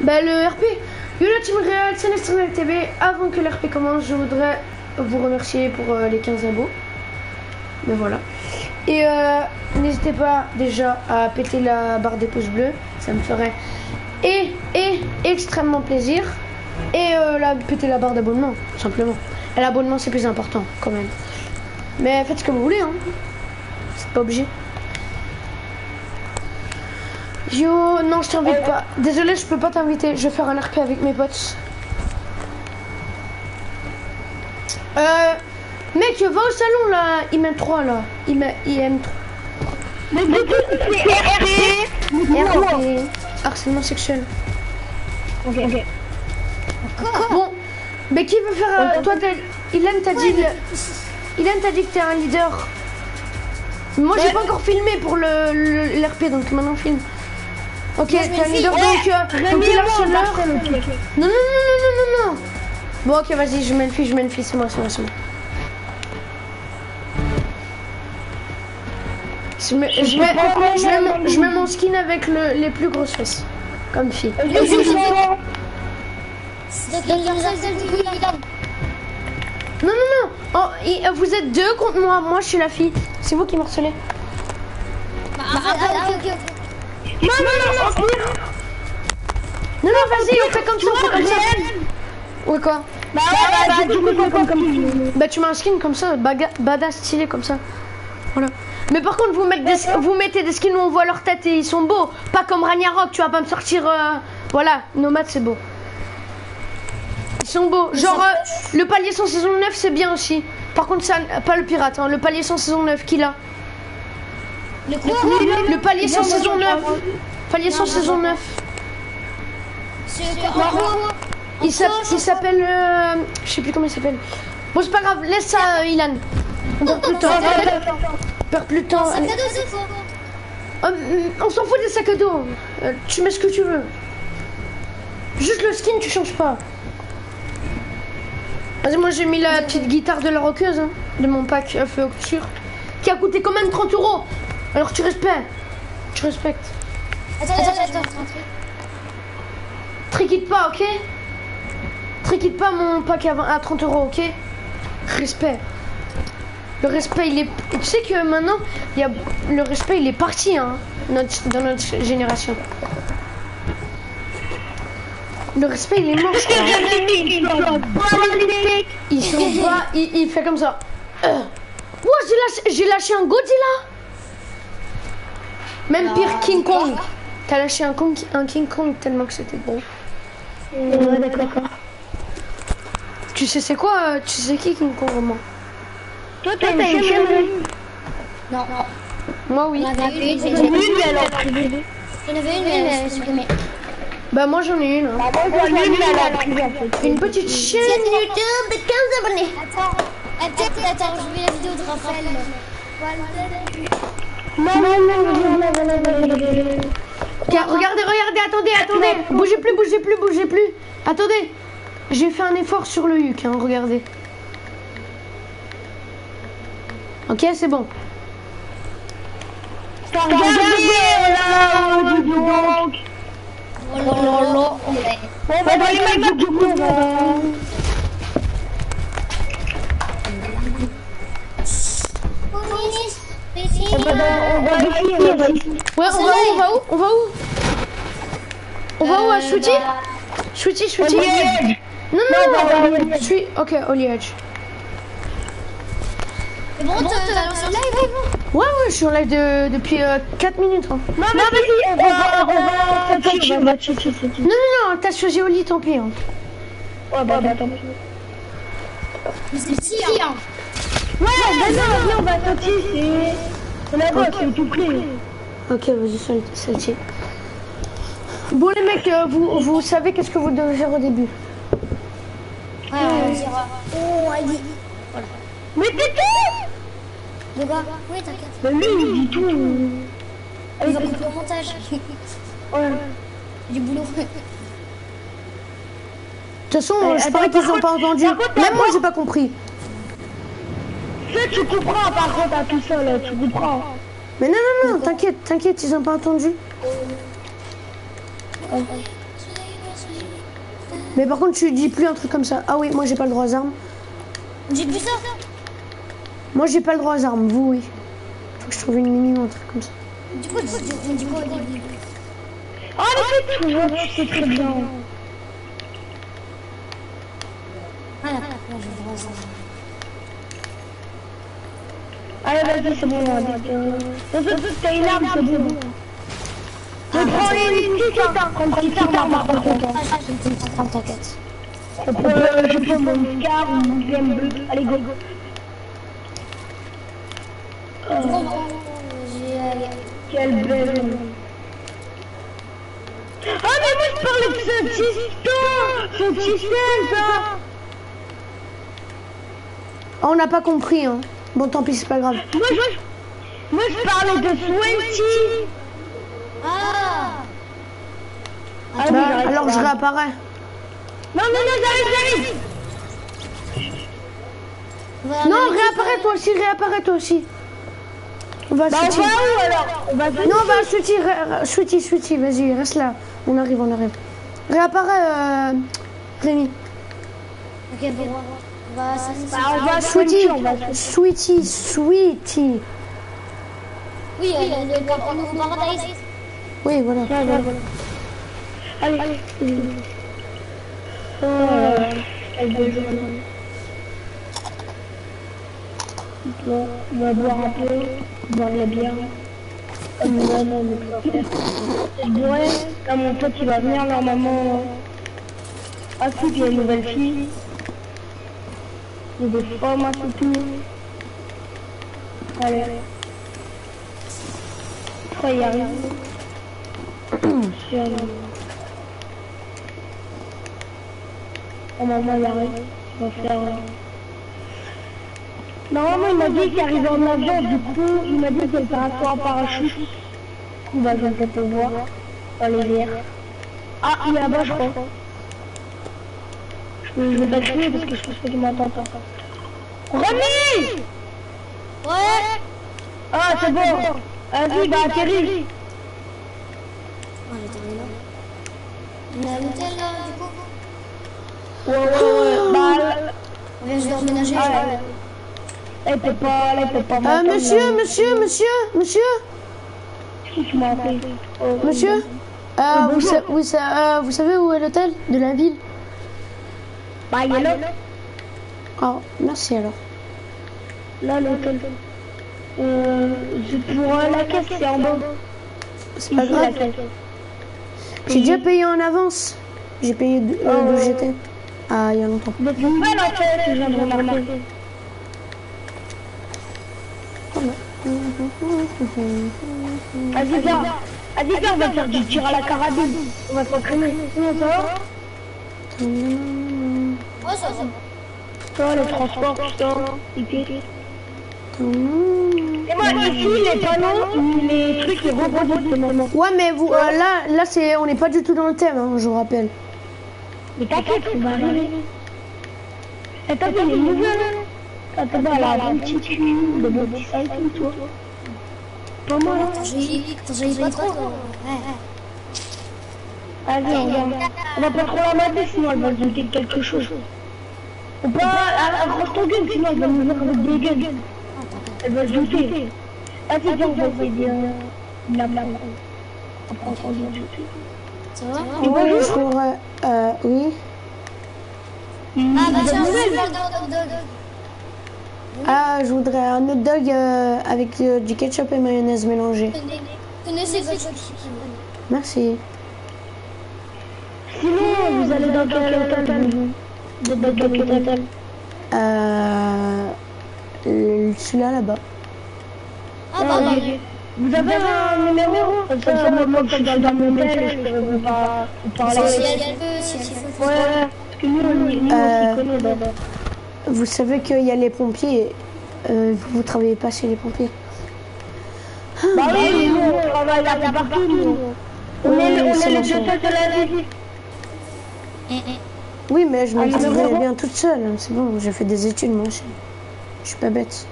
Bah le RP. Yo la team Real, c'est Nestrinal TV. Avant que le RP commence, je voudrais vous remercier pour euh, les 15 abos. Mais voilà. Et euh, n'hésitez pas déjà à péter la barre des pouces bleus. Ça me ferait et, et extrêmement plaisir. Et euh, la, péter la barre d'abonnement, simplement. L'abonnement c'est plus important quand même. Mais faites ce que vous voulez, hein. C'est pas obligé. Yo, non, je t'invite pas. Désolé, je peux pas t'inviter. Je vais faire un RP avec mes potes. Euh, mec, va au salon là, IM3 là. IM, IM3. Mais c'est RP. RP. Harcèlement sexuel. Ok, ok. Bon, mais qui veut faire. euh, toi, Ilan t'a dit. le- Ilan t'a dit que t'es un leader. Moi, j'ai pas encore filmé pour le le- l'RP, donc maintenant filme. Ok, t'es un leader, Ouais, donc. euh, donc ok. Non, non, non, non, non, non, non. Bon, ok, vas-y, je mets le fils, je mets le fils, c'est moi, c'est moi, c'est moi. Je mets, je, mets, je, mets mon, je mets mon skin avec le, les plus grosses fesses. Comme fille. Il. Non, non, non. Oh, et, euh, vous êtes deux contre moi. Moi, je suis la fille. C'est vous qui. Bah, ah, ah, ok. Non, non, non, non. Non, non, vas-y, on fait comme ça, on fait comme ça. Ouais, quoi Bah ouais, bah du coup, comme comme Bah, tu mets un skin comme ça, badass stylé comme ça. Voilà. Mais par contre, vous mettez, des, vous mettez des skins où on voit leur tête et ils sont beaux. Pas comme Ragnarok, tu vas pas me sortir. euh, Voilà, Nomade, c'est beau. Ils sont beaux. Genre, euh, le palier sans saison 9, c'est bien aussi. Par contre, ça, pas le pirate, hein, le palier sans saison 9, qu'il a Le quoi Le palier sans saison 9. Palier sans saison 9. C'est quoi Il s'app- il s'appelle. euh, je sais plus comment il s'appelle. Bon, c'est pas grave, laisse ça, euh, Ilan. On perd plus de temps. On perd plus de temps. Sac à dos, c'est quoi on s'en fout des sacs à dos. Euh, tu mets ce que tu veux. Juste le skin, tu changes pas. Vas-y, moi j'ai mis la petite guitare de la roqueuse hein, de mon pack euh, feu Octure qui a coûté quand même 30 euros. Alors tu respectes. Tu respectes. Attends, attends, attends, attends. Triquite pas, ok? Triquite pas mon pack à, 20 à 30 euros, ok? Respect. Le respect, il est. et Tu sais que maintenant, il y a... le respect, il est parti hein, notre- dans notre génération. Le respect, il est mort. ils sont politiques. Il il, fait comme ça. Euh. Ouah, j'ai lâché, j'ai lâché un Godzilla. Même pire King Kong. T'as lâché un, Kong- un King Kong tellement que c'était gros. Ouais, d'accord. Tu sais c'est quoi euh, Tu sais qui King Kong vraiment Toi, t'as une chaîne Non, non. Moi oui. J'en avais une, mais Une, elle a privé. j'en avais une, mais elle s'est supprimée. Bah moi j'en ai une. hein. Bah, moi, j'en ai une, mais elle. Une petite chaîne YouTube de 15 abonnés. Attends, peut-être, attends, je vais la vidéo de Raphaël. Regardez, regardez, attendez, attendez. Bougez plus, bougez plus, bougez plus. Attendez. J'ai fait un effort sur le huc, hein, regardez. Ok, c'est bon. On va on va ici, on va ici. Ouais, on va où On va où On va où On va où à Sweetie, Sweetie Oliège. Non, Non, non. Oliège. Suis. Ok, au liège. C'est bon, t'as lancé le live Ouais, ouais, je suis en live de- depuis 4 minutes. hein. Non, mais vas-y, on va, on va, Tati, on va Tati, Tati. Non, non, non, t'as choisi lit, tant pis. hein. Ouais, bah, attends. Mais c'est si, hein. Ouais, mais non, on va Tati, c'est... On a quoi, c'est tout près. Ok, vas-y, celle- celle-ci. Bon, les mecs, euh, vous, vous savez qu'est-ce que vous devez faire au début Ouais, on dira. Oh, elle dit. Mais tais-toi De quoi Oui, t'inquiète. Mais lui, il dit tout. Elle va couper au montage. Ouais. Du boulot. De toute façon, Euh, je parie qu'ils par ont pas entendu. Même moi, j'ai pas compris. Tu comprends, par contre, à tout ça, là, tu comprends. Mais non, non, non, t'inquiète, t'inquiète, ils ont pas entendu. Mais par contre, tu dis plus un truc comme ça. Ah oui, moi j'ai pas le droit aux armes. Dites plus ça Moi j'ai pas le droit aux armes, vous oui. Faut que je trouve une mini ou un truc comme ça. Du coup, tu dis quoi au début Oh, mais c'est très bien. Ah, d'accord, ouais, j'ai le droit à ça. Allez, vas-y, c'est bon, on va. T'as une arme, c'est bon. Mais prends une petite arme, par contre. Ah, j'ai une petite arme, t'inquiète. Euh, Je prends mon scar ou mon GM bleu. Allez, go, go. Euh, Quelle belle. Ah, mais moi, je parlais de ce tiston Ce tiston, ça on n'a pas compris, hein. Bon, tant pis, c'est pas grave. Moi, je, moi, je parlais de Swenty Ah Ah, Bah, alors je réapparais. Non, non, non, j'arrive, j'arrive Voilà, Non, réapparais toi aussi, réapparais toi aussi. On va Bah, on va où, alors On va Non, on va Sweetie, Sweetie, Sweetie, vas-y, reste là. On arrive, on arrive. Réapparais, euh, Rémi. Ok, bon, on va... Bah, on va Sweetie, on va Sweetie, Sweetie. Oui, euh, le, le, par- au nouveau paradise. Oui, voilà. Ouais, voilà. Allez, allez. Euh, elle jouer. Bon, on va boire un peu, boire la bière. Comme non, on boirais, là mon pote il va venir normalement. Ah si, puis il y a une nouvelle fille. Il y a des femmes, c'est tout. Allez. Arrive. Il va faire... euh, Normalement, il m'a dit qu'il arrivait en avion, du coup, il m'a dit qu'il saut en parachute. Du coup, bah, je le voir. Dans les. Ah, il est là-bas, je crois. Je vais, pas tuer parce que je pense qu'il m'entend pas. Rémi Ouais. Ah, c'est bon. Vas-y, bah, atterris. Ah, j'étais allé là. On est à l'hôtel, là, du coup. Ouais, ouais, ouais. Bah, là- On vient juste de remménager, Ah. Elle peut pas, là, elle peut pas Euh, m'entendre, monsieur, là. monsieur, monsieur, monsieur, appelé. Oh, monsieur. Euh, vous, sa- oui, ça- euh, vous savez où est l'hôtel de la ville? Bah, il est là. Oh, merci alors. Là, l'hôtel. Euh, pour euh, la caisse, c'est en bas. C'est pas grave. J'ai déjà payé en avance. J'ai payé euh, d'où j'étais. Ah, il y a longtemps. Êtes nouvelle, en fait, je viens de remarquer. Vas-y, viens. Vas-y, viens, on va faire du tir à la carabine. On va s'entraîner. Comment ça va Oh, ça va. Tout ça. hyper. Et moi, ici, les panneaux, les trucs, les rebondissent, c'est moment. Ouais, mais vous, euh, là, là, c'est, on n'est pas du tout dans le thème, hein, je vous rappelle. Mais t'inquiète, on va arriver. Attends, elle a un petit cul, le beau petit sac et tout, toi. Pas pas trop, quoi. Ouais, ouais. Vas-y, on va, on va pas trop la mater, sinon elle va se douter de quelque chose. Accroche ton gun, sinon elle va nous voir avec des guns. Elle va se douter. Vas-y, viens, on va essayer de de la prendre. On prend son gun. Ça va Ouais, je pourrais, euh, oui. Ah, bah tiens, je. Ah, voudrais un hot dog euh, avec euh, du ketchup et mayonnaise mélangée. Connaissez Gotcha Merci. Sinon, vous allez dans quel hôtel quel hôtel Euh, euh, celui-là là-bas. Ah, bah, bah. Vous avez un numéro Comme ça, moi, moi, je suis dans mon hôtel, je peux vous par- vous parler. Si elle peut, si elle peut. Ouais, parce que nous, on y- nous, on Euh, s'y connaît d'abord. Vous savez qu'il y a les pompiers. Euh, vous, travaillez pas chez les pompiers. Bah oui, nous, on travaille un peu partout, nous. On Oui, est, les deux de la vie. Eh, eh. Oui, mais je me Ah, débrouille bien toute seule. hein, C'est bon, j'ai fait des études moi aussi. Je suis pas bête.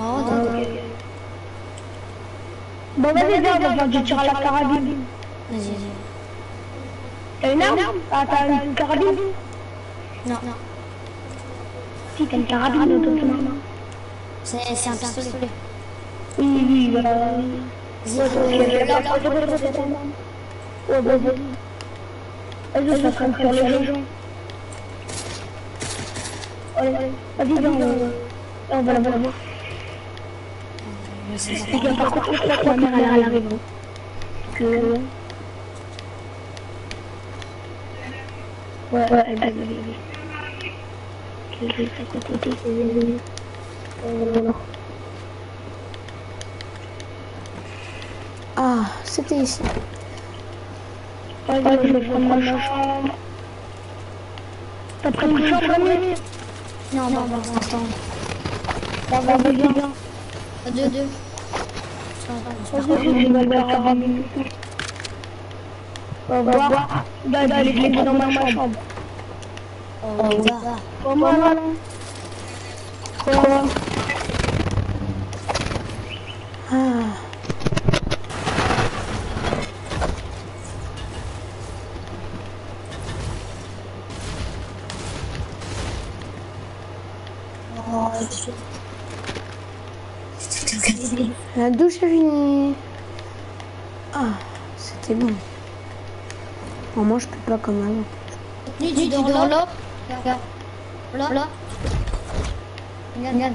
Oh. Bon, vas-y, viens, on va du tir à la carabine. Vas-y, T'as une arme Ah, t'as une carabine Non, non. Si, t'as une carabine. C'est c'est un pistolet. Oui, oui, voilà. Vas-y, ok, là, là, là, là, là, là, là. Ouais, vas-y. Vas-y, ça traîne sur les gens. Allez, vas-y, viens, on va la voir. par contre, je crois que ma mère, elle arrive. Que... Ouais, ouais, elle je vais faire à côté, c'est Ah, c'était ici. Je vais prendre ma chambre. T'as pris une chambre, Amir Non, non, pour l'instant. Ça va. Deux, je vais minute. Au revoir. Regarde, je l'ai mis dans ma chambre. Au revoir. Comment là Quoi Ah. Oh, je- La douche est finie. Ah, c'était bon. Bon, moi, je peux pas comme avant. Lui, tu dors là. Là. Là. Regarde, regarde.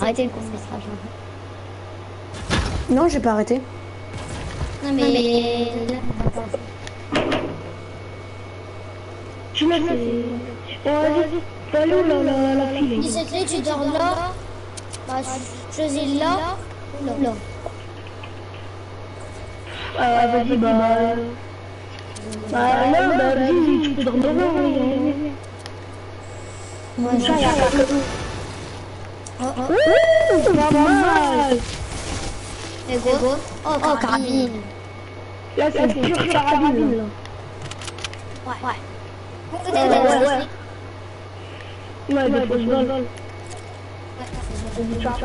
Arrêtez le court-métrage. Non, j'ai pas arrêté. Non, mais... Tu m'as fait. Aller où la, la, la cette tu dors là. Bah, tu choisis là ou là. là. Ah, vas-y, bah. Bah, là, bah, vas-y, tu peux dormir oui. Moi, Comme ça, il y a pas que nous. Oh, oh. Ouh, pas mal. Et go. Oh, carabine. Là, c'est pure carabine, là. Ouais, ouais. Ouais, ouais, ouais. Ouais, des fausses balles.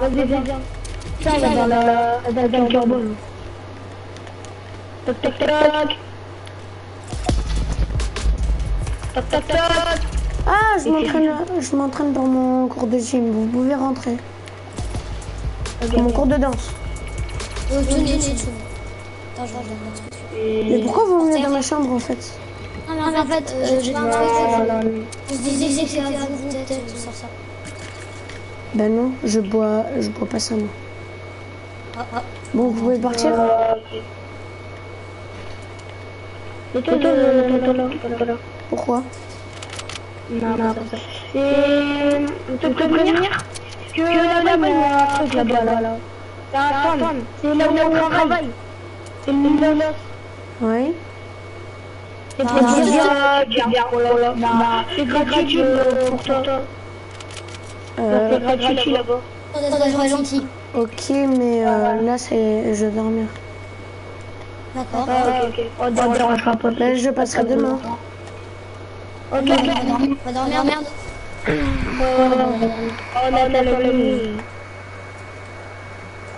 Vas-y, viens, viens. Ça, va dans la, dans le carbone. Toc, toc, toc. Toc, toc, toc. Ah, je m'entraîne, je m'entraîne pour mon cours de gym. Vous pouvez rentrer. Pour mon cours de danse. Mais pourquoi vous venez dans ma chambre en fait? Non, mais en fait, euh, j'ai pas un truc. Que c'était à vous, peut-être, tout sur ça. Ben non, je bois, je bois pas ça moi. Ah, ah. Bon, vous pouvez partir Euh. Pourquoi? Non, non. Et te prévenir que là-bas, il y a un truc là-bas, là. là. C'est un. C'est là où on travaille. C'est une menace. Ouais. C'est pour que bien. Bah, gratuit euh, pour toi. Euh, C'est gratuit là-bas. Ok, mais euh, là c'est, je vais dormir. D'accord. Ah, ok. On dérangera pas. Je passerai demain. Ok, On va dormir. Merde. On a.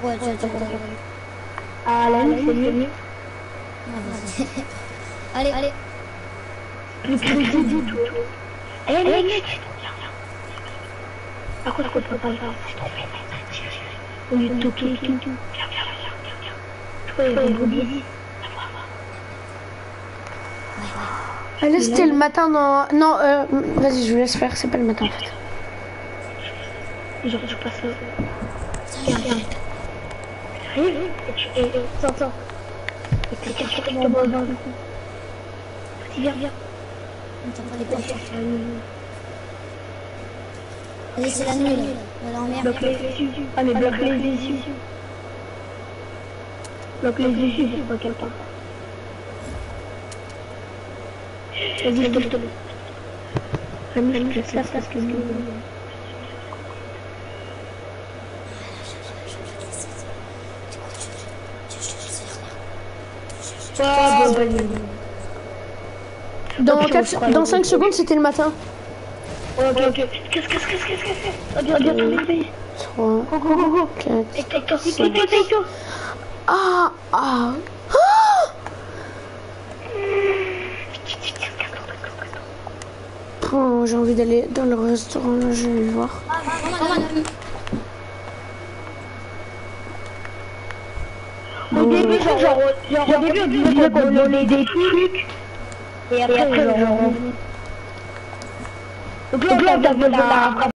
Ouais, courir. Ah, la c'est mieux. Ah. Allez, allez. Le crédit du tout. Eh, mec, viens, viens. Par contre, on peut pas le faire. Au lieu de toquer et tout. Viens, viens, viens, viens, viens. Toi, il y a des là c'était le matin dans... Non, euh, vas-y, je vous laisse faire, c'est pas le matin en fait. Genre, tu passes là. Et tu... Et, sur ton bras dans le. Vas-y, viens, viens. Attends, pas les portes. Vas-y, c'est la nuit, là. Dormir. Bloque les yeux. Ah, mais bloque les yeux. Bloque les yeux, c'est pas quelqu'un. Vas-y, je te je sais ça parce que... Ah, bon, vas-y. Dans, dans le- 5 secondes c'était le matin. Ok, ok. Qu'est-ce, qu'est-ce, qu'est-ce, qu'est-ce, qu'est-ce Regarde, regarde, regarde. 3, Go, go, go, go. 4, Tic, tic, tic, tic, tic, tic, tic. Ah Ah Ah Oh, J'ai envie d'aller dans le restaurant, là, je vais voir. Au début, genre, au début, on disait qu'on volait des trucs. Et après, genre, on- Donc là, on t'a volé la